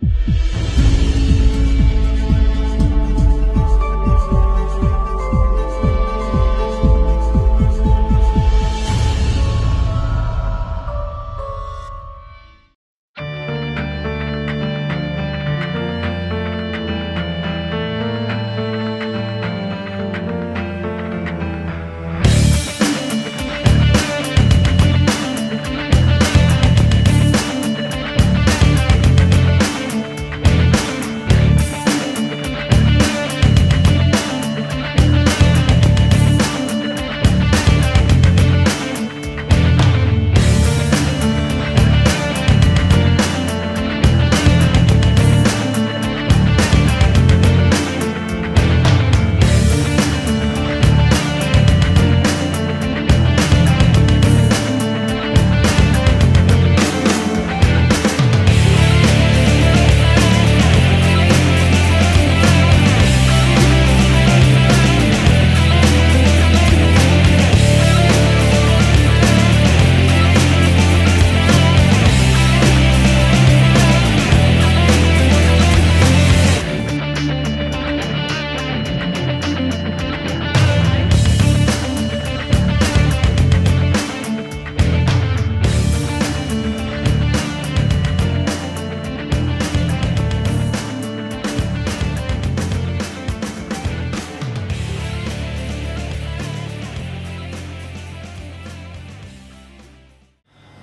Música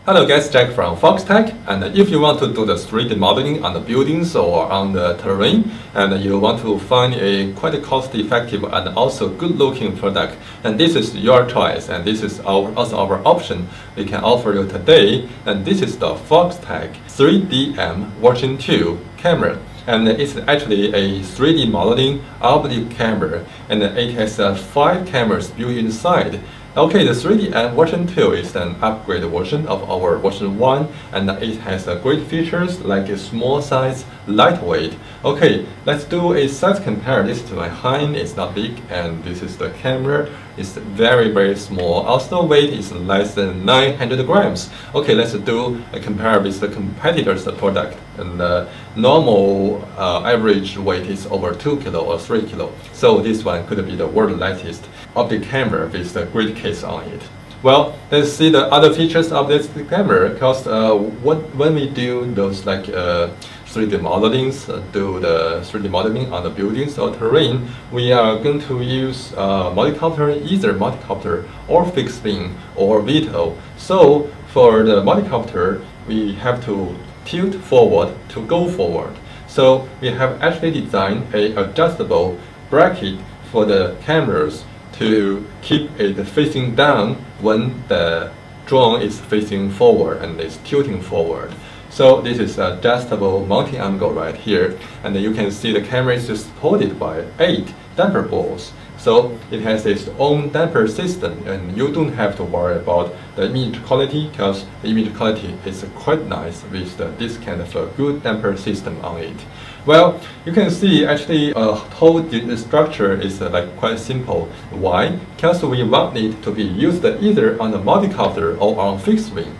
Hello guys, Jack from Foxtech and if you want to do the 3D modeling on the buildings or on the terrain and you want to find a quite cost effective and also good looking product then this is your choice and this is our, also our option we can offer you today. And this is the Foxtech 3DM version 2 camera. And it's actually a 3D modeling oblique camera and it has uh, five cameras built inside Okay, the 3DM version 2 is an upgrade version of our version 1 and it has great features like a small size, lightweight. Okay, let's do a size compare. This to my hand it's not big and this is the camera. It's very very small. Also weight is less than 900 grams. Okay, let's do a compare with the competitor's product. And the normal uh, average weight is over 2 kilo or 3 kilo. So this one could be the world lightest oblique camera with the great case on it. Well, let's see the other features of this camera because uh, what, when we do those like uh, 3D modelings, uh, do the 3D modeling on the buildings or terrain, we are going to use uh, multicopter, either multicopter or fixed wing or VTOL. So for the multicopter, we have to tilt forward to go forward. So we have actually designed a adjustable bracket for the cameras to keep it facing down when the drone is facing forward and is tilting forward. So this is a adjustable mounting angle right here. And you can see the camera is supported by eight damper balls. So it has its own damper system and you don't have to worry about the image quality because the image quality is quite nice with the, this kind of a good damper system on it. Well, you can see actually a uh, whole structure is uh, like quite simple. Why? Because we want it to be used either on the multicopter or on fixed wing.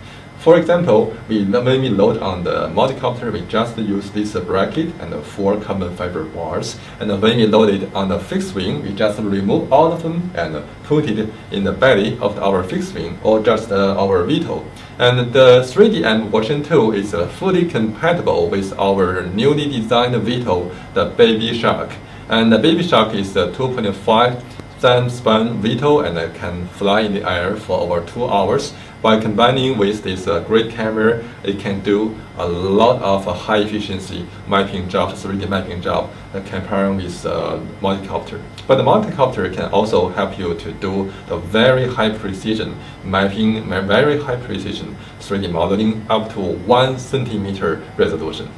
For example, we, when we load on the multicopter, we just use this bracket and four carbon fiber bars. And when we load it on the fixed wing, we just remove all of them and put it in the belly of our fixed wing or just uh, our VTOL. And the 3DM version 2 is uh, fully compatible with our newly designed VTOL, the Baby Shark. And the Baby Shark is a 2.5 span VTOL and can fly in the air for over two hours. By combining with this uh, great camera, it can do a lot of uh, high efficiency mapping job, 3D mapping job, uh, comparing with uh, multicopter. But the multicopter can also help you to do the very high precision mapping, very high precision 3D modeling up to one centimeter resolution.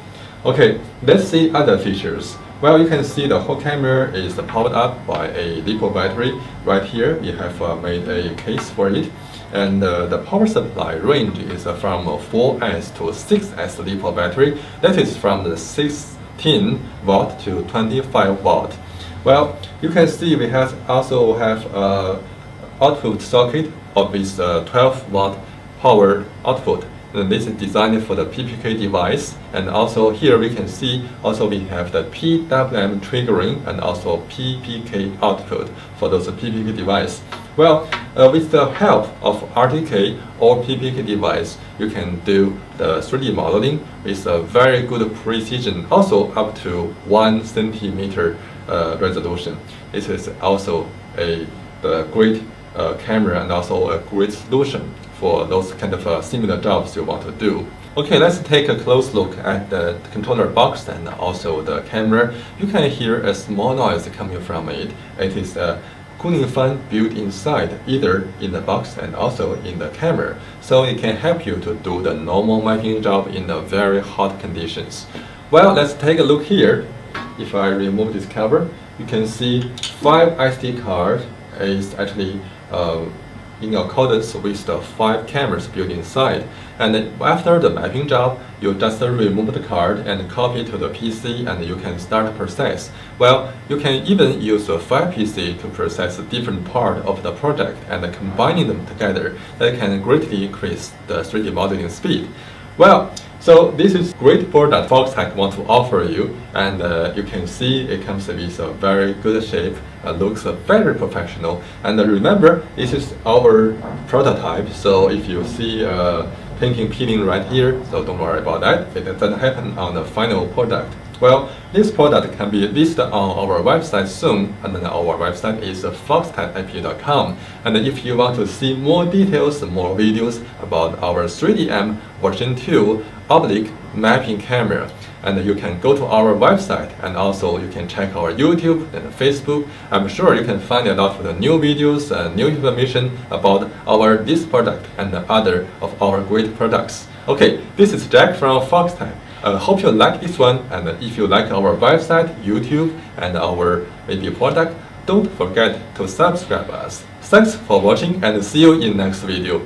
Okay, let's see other features. Well, you can see the whole camera is powered up by a LiPo battery. Right here, we have uh, made a case for it and uh, the power supply range is uh, from 4S to 6S LiPo battery. That is from the 16 watt to 25 watt. Well, you can see we have also have a output socket of this uh, 12 watt power output And this is designed for the PPK device. And also here we can see also we have the PWM triggering and also PPK output for those PPK device. Well, uh, with the help of RTK or PPK device, you can do the 3D modeling with a very good precision, also up to one centimeter uh, resolution. is also a the great uh, camera and also a great solution for those kind of uh, similar jobs you want to do. Okay, let's take a close look at the controller box and also the camera. You can hear a small noise coming from it. It is a cooling fan built inside, either in the box and also in the camera. So it can help you to do the normal mapping job in the very hot conditions. Well, let's take a look here. If I remove this cover, you can see five SD cards is actually uh, in accordance with the five cameras built inside. And after the mapping job, you just remove the card and copy to the PC and you can start process. Well, you can even use a file PC to process different part of the project and combining them together. That can greatly increase the 3D modeling speed. Well, so this is great product Foxtech want to offer you, and uh, you can see it comes with a very good shape, uh, looks uh, very professional. And uh, remember, this is our prototype, so if you see uh, pinking peeling right here, so don't worry about that. It doesn't happen on the final product. Well, this product can be listed on our website soon, and our website is foxtech.com. And if you want to see more details, more videos about our 3DM version 2 oblique mapping camera, and you can go to our website, and also you can check our YouTube and Facebook. I'm sure you can find a lot of the new videos and new information about our this product and other of our great products. Okay, this is Jack from Foxtech. I uh, hope you like this one and if you like our website, YouTube and our maybe product, don't forget to subscribe us. Thanks for watching and see you in next video.